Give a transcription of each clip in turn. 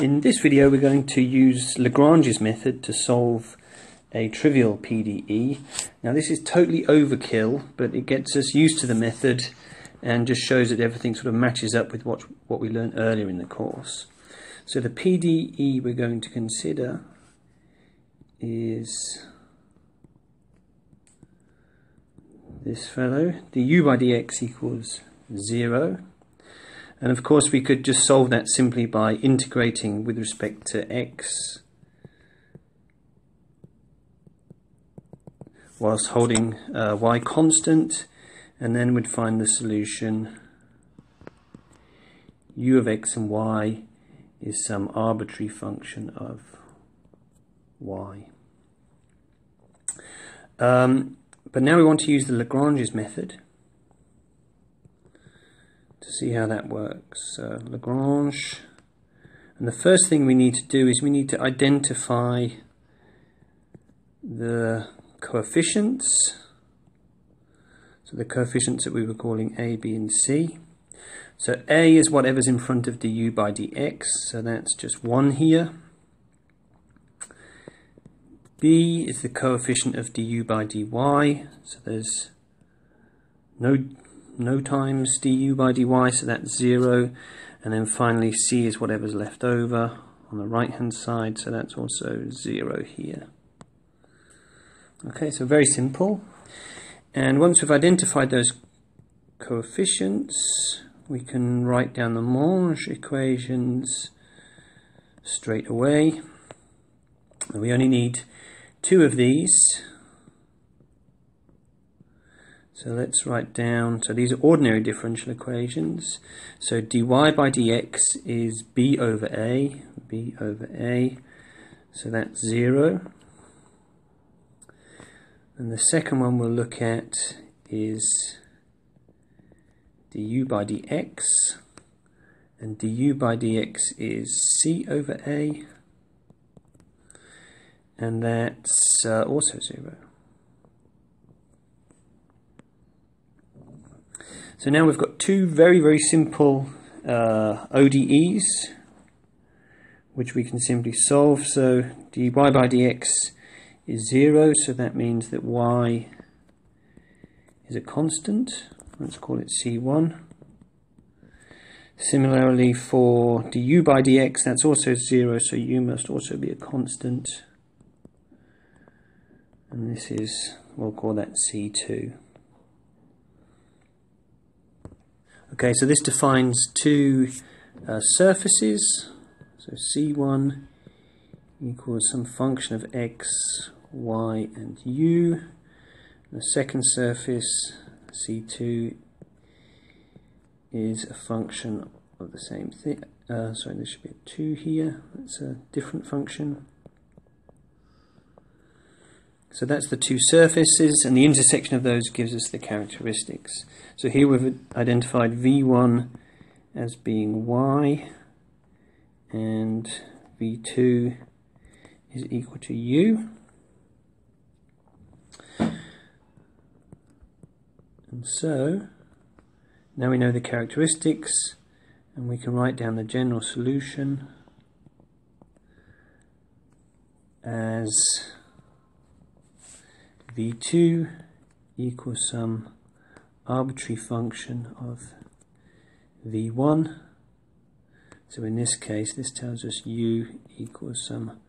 In this video we're going to use Lagrange's method to solve a trivial PDE. Now this is totally overkill but it gets us used to the method and just shows that everything sort of matches up with what, what we learned earlier in the course. So the PDE we're going to consider is this fellow, du by dx equals 0 and of course we could just solve that simply by integrating with respect to x whilst holding uh, y constant and then we'd find the solution u of x and y is some arbitrary function of y. Um, but now we want to use the Lagrange's method to see how that works. So Lagrange. And the first thing we need to do is we need to identify the coefficients. So the coefficients that we were calling A, B and C. So A is whatever's in front of du by dx, so that's just 1 here. B is the coefficient of du by dy, so there's no no times du by dy, so that's 0. And then finally c is whatever's left over on the right hand side, so that's also 0 here. Okay, so very simple. And once we've identified those coefficients, we can write down the Monge equations straight away. We only need two of these so let's write down, so these are ordinary differential equations. So dy by dx is b over a, b over a, so that's 0. And the second one we'll look at is du by dx, and du by dx is c over a, and that's uh, also 0. So now we've got two very, very simple uh, ODEs, which we can simply solve. So dy by dx is 0, so that means that y is a constant. Let's call it C1. Similarly for du by dx, that's also 0, so u must also be a constant. And this is, we'll call that C2. Okay, so this defines two uh, surfaces. So C1 equals some function of x, y, and u. The second surface, C2, is a function of the same thing. Uh, sorry, there should be a 2 here. That's a different function. So that's the two surfaces, and the intersection of those gives us the characteristics. So here we've identified V1 as being Y, and V2 is equal to U. And so, now we know the characteristics, and we can write down the general solution as v2 equals some arbitrary function of v1. So in this case, this tells us u equals some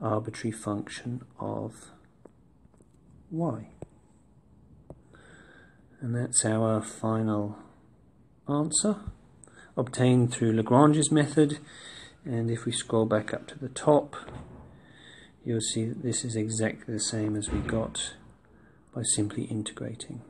arbitrary function of y. And that's our final answer, obtained through Lagrange's method. And if we scroll back up to the top, you'll see that this is exactly the same as we got by simply integrating.